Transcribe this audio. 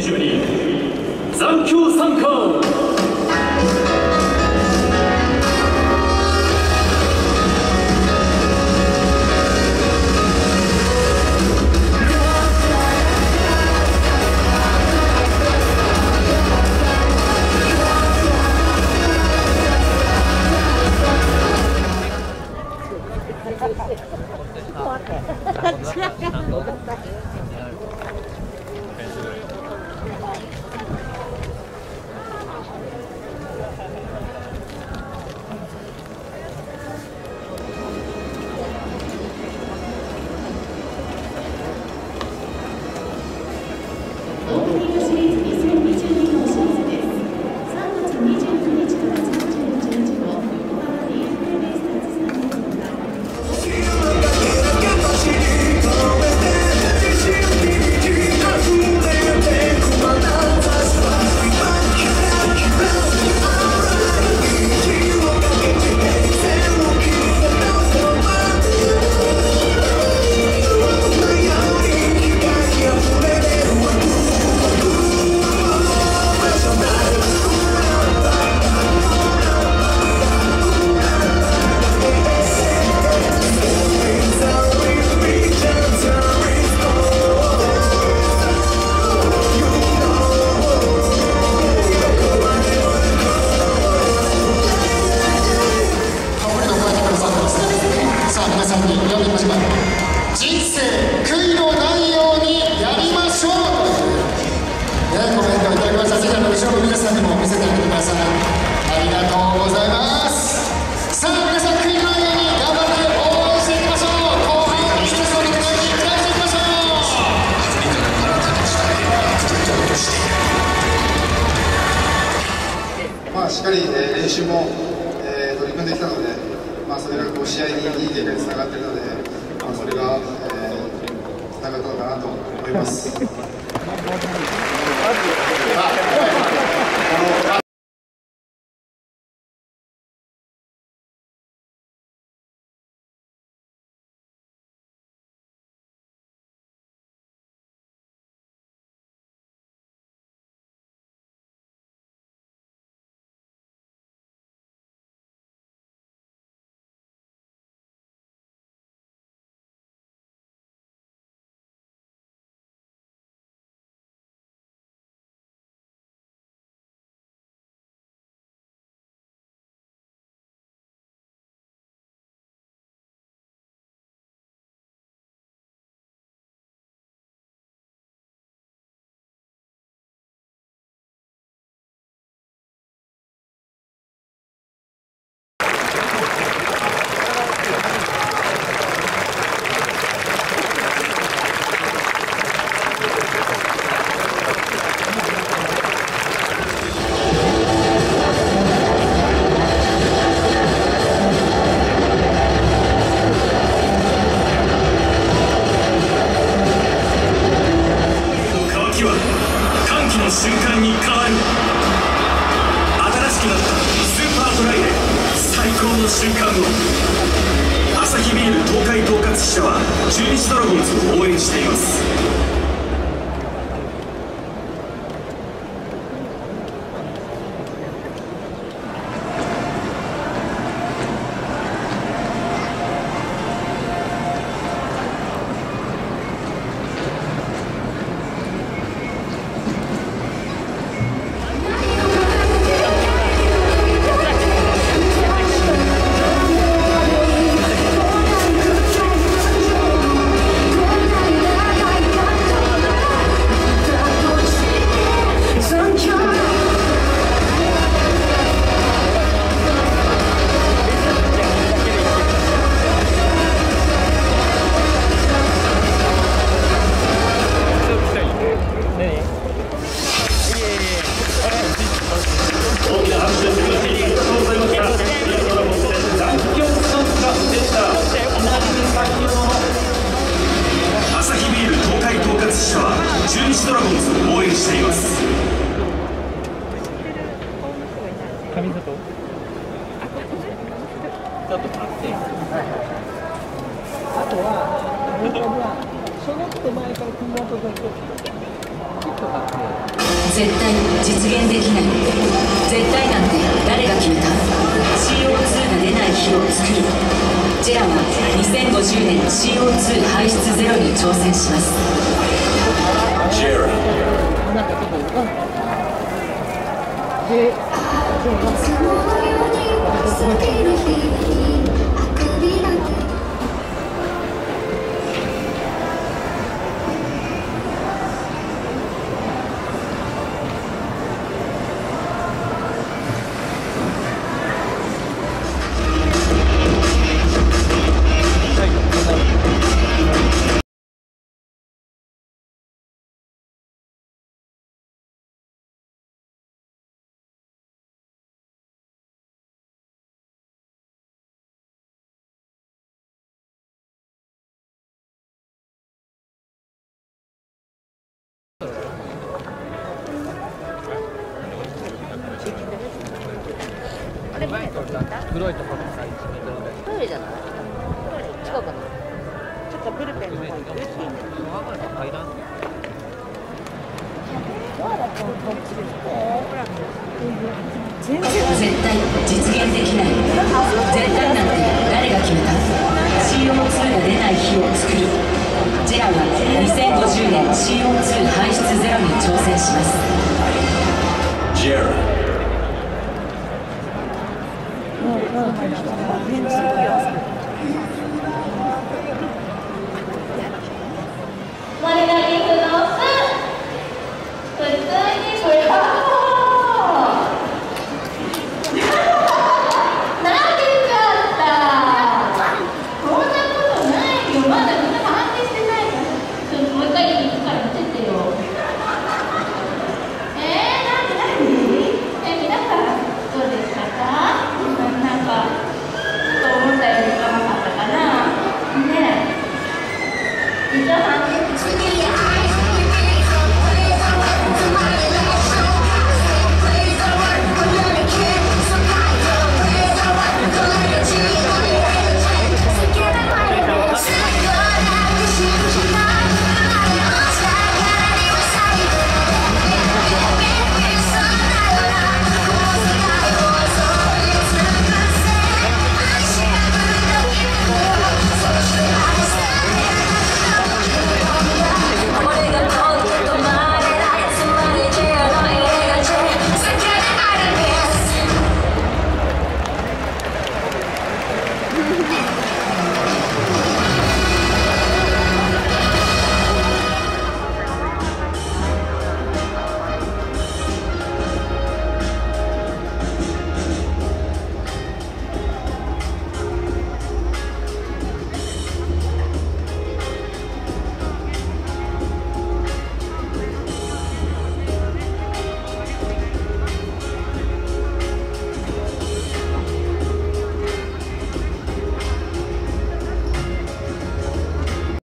22残響参加 ね、コメントいただきましたぜひあの後ろの皆さんにも見せてあげてくださいありがとうございますさあ皆さん悔いのように頑張って応援していきましょう後半一つの戦いに期待していきましょまあ、しっかり、えー練習も、えー取り組んできたので、まあ、それがこう試合にいい結果につながっているので、まあ、それが、えーつながったのかなと思います。の瞬間を。アサヒビール東海統括支社は中日ドラゴンズを応援しています。中日ドラゴンズを応援しています。髪里ちょっと待って。あとは、僕はその人前から絶対実現できない。絶対なんて誰が決めた？CO2 が出ない日を作る。ジェラは2050年 CO2 排出ゼロに挑戦します JERA なんかちょっとわかんないでそうなんか私も黒いところから1メートルぐらいトイレじゃない違うかなちょっとブルペンの方に行っていいね階段絶対実現できない絶対なんて誰が決めた CO2 が出ない日を作るジェラは2050年 CO2 排出ゼロに挑戦します JERA. Thank.